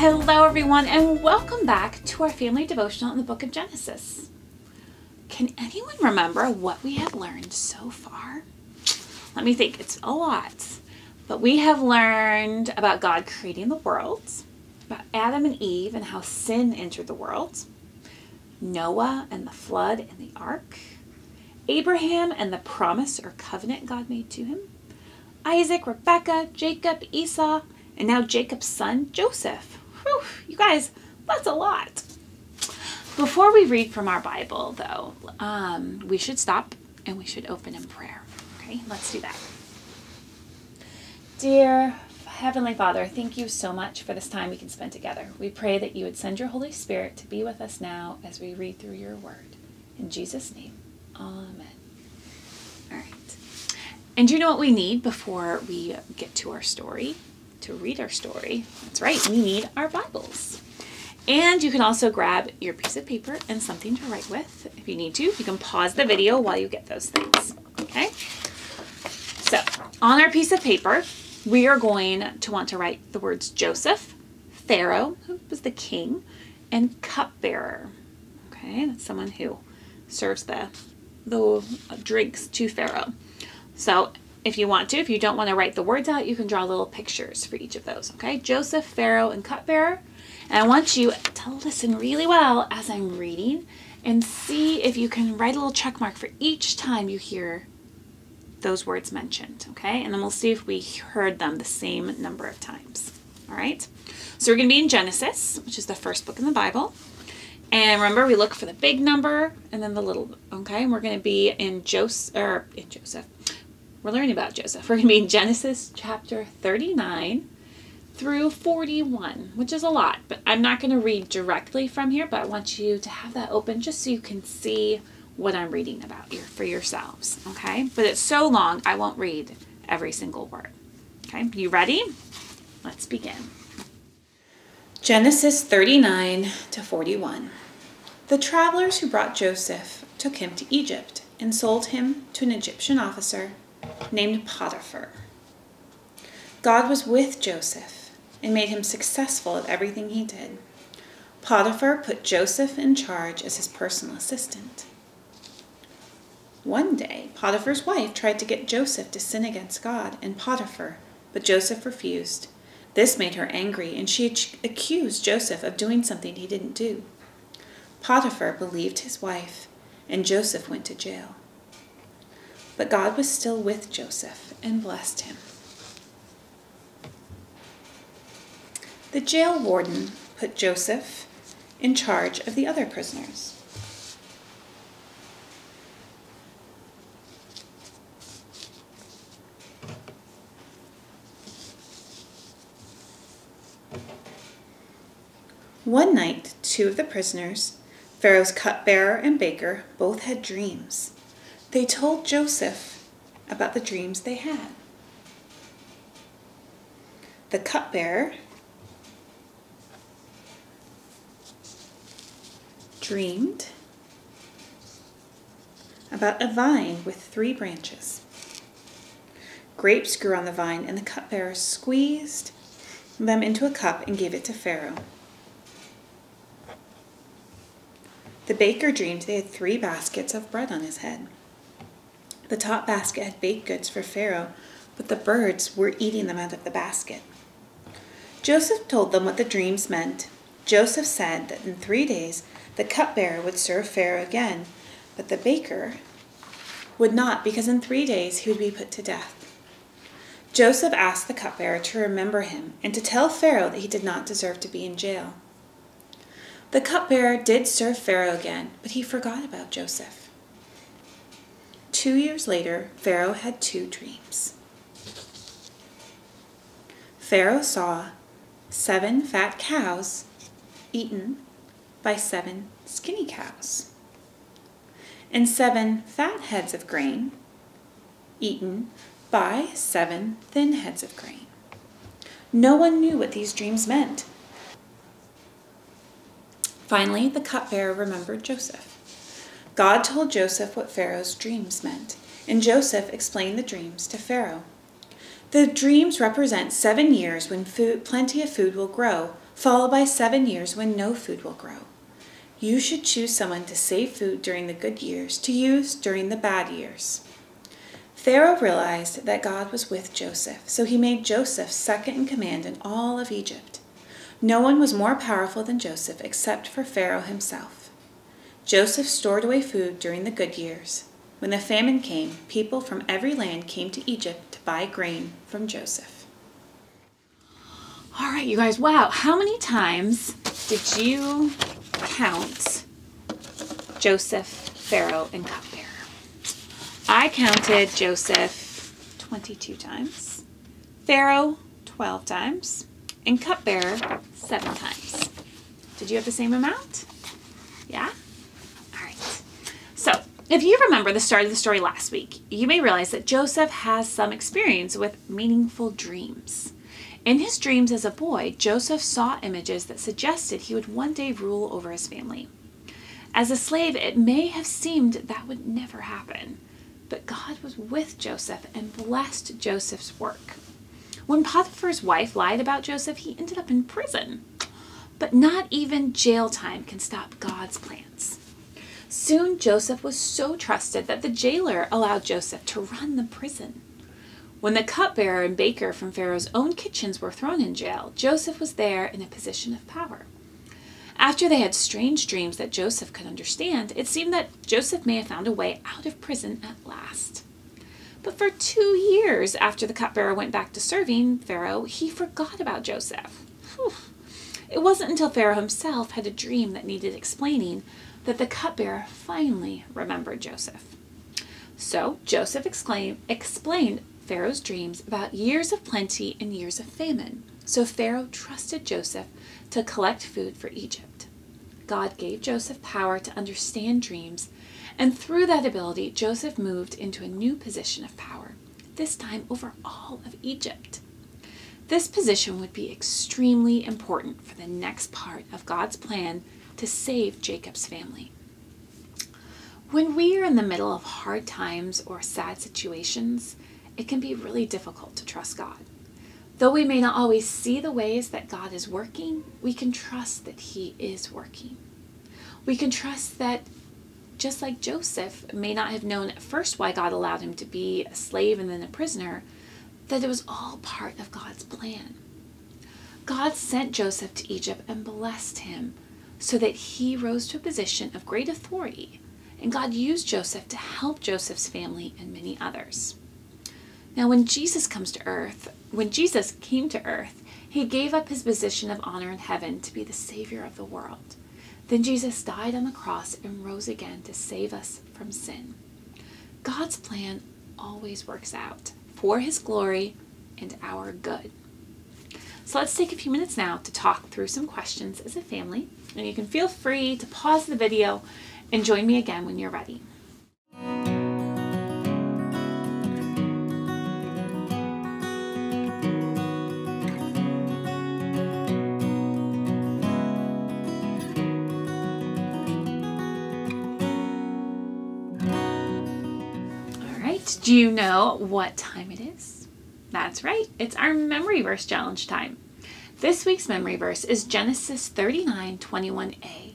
Hello, everyone, and welcome back to our family devotional in the book of Genesis. Can anyone remember what we have learned so far? Let me think, it's a lot. But we have learned about God creating the world, about Adam and Eve and how sin entered the world, Noah and the flood and the ark, Abraham and the promise or covenant God made to him, Isaac, Rebecca, Jacob, Esau, and now Jacob's son, Joseph. Whew, you guys, that's a lot. Before we read from our Bible, though, um, we should stop and we should open in prayer. Okay, let's do that. Dear Heavenly Father, thank you so much for this time we can spend together. We pray that you would send your Holy Spirit to be with us now as we read through your word. In Jesus' name, amen. All right. And do you know what we need before we get to our story? To read our story. That's right, we need our Bibles. And you can also grab your piece of paper and something to write with if you need to. You can pause the video while you get those things. Okay? So, on our piece of paper, we are going to want to write the words Joseph, Pharaoh, who was the king, and cupbearer. Okay, that's someone who serves the the drinks to Pharaoh. So if you want to, if you don't want to write the words out, you can draw little pictures for each of those. Okay, Joseph, Pharaoh, and cupbearer. And I want you to listen really well as I'm reading and see if you can write a little check mark for each time you hear those words mentioned, okay? And then we'll see if we heard them the same number of times, all right? So we're going to be in Genesis, which is the first book in the Bible. And remember, we look for the big number and then the little, okay? And we're going to be in Joseph, or in Joseph. We're learning about Joseph. We're going to be in Genesis chapter 39 through 41, which is a lot, but I'm not going to read directly from here, but I want you to have that open just so you can see what I'm reading about here for yourselves, okay? But it's so long, I won't read every single word. Okay, you ready? Let's begin. Genesis 39 to 41. The travelers who brought Joseph took him to Egypt and sold him to an Egyptian officer named Potiphar. God was with Joseph and made him successful at everything he did. Potiphar put Joseph in charge as his personal assistant. One day, Potiphar's wife tried to get Joseph to sin against God and Potiphar, but Joseph refused. This made her angry, and she accused Joseph of doing something he didn't do. Potiphar believed his wife, and Joseph went to jail. But God was still with Joseph and blessed him. The jail warden put Joseph in charge of the other prisoners. One night, two of the prisoners, Pharaoh's cupbearer and baker, both had dreams. They told Joseph about the dreams they had. The cupbearer dreamed about a vine with three branches. Grapes grew on the vine, and the cupbearer squeezed them into a cup and gave it to Pharaoh. The baker dreamed they had three baskets of bread on his head. The top basket had baked goods for Pharaoh, but the birds were eating them out of the basket. Joseph told them what the dreams meant. Joseph said that in three days the cupbearer would serve Pharaoh again, but the baker would not, because in three days he would be put to death. Joseph asked the cupbearer to remember him and to tell Pharaoh that he did not deserve to be in jail. The cupbearer did serve Pharaoh again, but he forgot about Joseph. Two years later, Pharaoh had two dreams. Pharaoh saw seven fat cows eaten by seven skinny cows, and seven fat heads of grain eaten by seven thin heads of grain. No one knew what these dreams meant, Finally, the cupbearer remembered Joseph. God told Joseph what Pharaoh's dreams meant, and Joseph explained the dreams to Pharaoh. The dreams represent seven years when food, plenty of food will grow, followed by seven years when no food will grow. You should choose someone to save food during the good years to use during the bad years. Pharaoh realized that God was with Joseph, so he made Joseph second in command in all of Egypt. No one was more powerful than Joseph except for Pharaoh himself. Joseph stored away food during the good years. When the famine came, people from every land came to Egypt to buy grain from Joseph. All right, you guys, wow, how many times did you count Joseph, Pharaoh, and cupbearer? I counted Joseph 22 times, Pharaoh 12 times, and cupbearer 7 times. Did you have the same amount? Yeah? All right. So, if you remember the start of the story last week, you may realize that Joseph has some experience with meaningful dreams. In his dreams as a boy, Joseph saw images that suggested he would one day rule over his family. As a slave, it may have seemed that would never happen. But God was with Joseph and blessed Joseph's work. When Potiphar's wife lied about Joseph, he ended up in prison. But not even jail time can stop God's plans. Soon Joseph was so trusted that the jailer allowed Joseph to run the prison. When the cupbearer and baker from Pharaoh's own kitchens were thrown in jail, Joseph was there in a position of power. After they had strange dreams that Joseph could understand, it seemed that Joseph may have found a way out of prison at last. But for two years after the cupbearer went back to serving Pharaoh, he forgot about Joseph. Whew. It wasn't until Pharaoh himself had a dream that needed explaining that the cupbearer finally remembered Joseph. So Joseph explained Pharaoh's dreams about years of plenty and years of famine. So Pharaoh trusted Joseph to collect food for Egypt. God gave Joseph power to understand dreams, and through that ability, Joseph moved into a new position of power, this time over all of Egypt. This position would be extremely important for the next part of God's plan to save Jacob's family. When we are in the middle of hard times or sad situations, it can be really difficult to trust God. Though we may not always see the ways that God is working, we can trust that He is working. We can trust that just like Joseph may not have known at first why God allowed him to be a slave and then a prisoner, that it was all part of God's plan. God sent Joseph to Egypt and blessed him so that he rose to a position of great authority, and God used Joseph to help Joseph's family and many others. Now, when Jesus comes to earth, when Jesus came to earth, he gave up his position of honor in heaven to be the Savior of the world. Then Jesus died on the cross and rose again to save us from sin. God's plan always works out for his glory and our good. So let's take a few minutes now to talk through some questions as a family, and you can feel free to pause the video and join me again when you're ready. Do you know what time it is? That's right, it's our memory verse challenge time. This week's memory verse is Genesis 39 21a.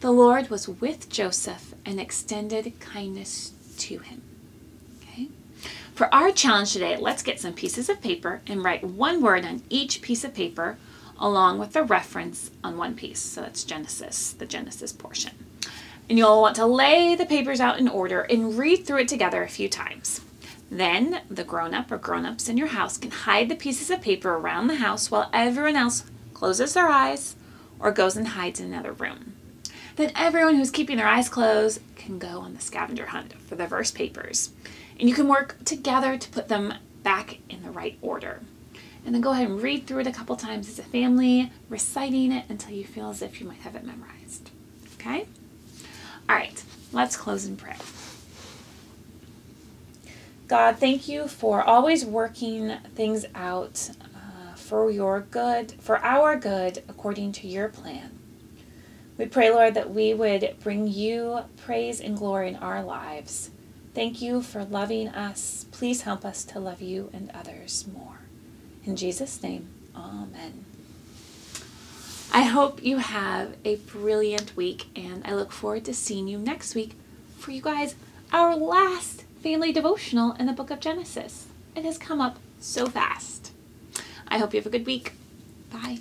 The Lord was with Joseph and extended kindness to him. Okay? For our challenge today, let's get some pieces of paper and write one word on each piece of paper along with the reference on one piece. So that's Genesis, the Genesis portion and you'll want to lay the papers out in order and read through it together a few times. Then the grown-up or grown-ups in your house can hide the pieces of paper around the house while everyone else closes their eyes or goes and hides in another room. Then everyone who's keeping their eyes closed can go on the scavenger hunt for the verse papers. And you can work together to put them back in the right order. And then go ahead and read through it a couple times as a family, reciting it until you feel as if you might have it memorized. Okay? All right, let's close in prayer. God, thank you for always working things out uh, for your good, for our good, according to your plan. We pray, Lord, that we would bring you praise and glory in our lives. Thank you for loving us. Please help us to love you and others more. In Jesus' name, amen. I hope you have a brilliant week, and I look forward to seeing you next week for you guys, our last family devotional in the book of Genesis. It has come up so fast. I hope you have a good week. Bye.